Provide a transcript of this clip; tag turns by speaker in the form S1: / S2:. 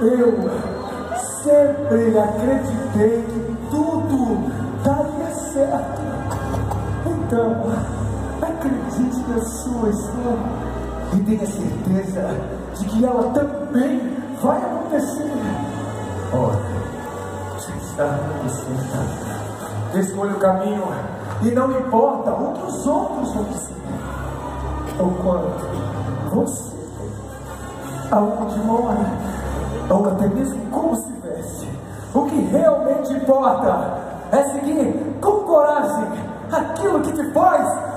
S1: eu sempre acreditei que tudo daria certo. Então, acredite na sua história e tenha certeza de que ela também vai acontecer. Olha, já está acontecendo. Escolha o caminho e não importa o que os outros vão dizer, ou quanto você, aonde mora, ou até mesmo como se veste. O que realmente importa é seguir com coragem aquilo que te faz.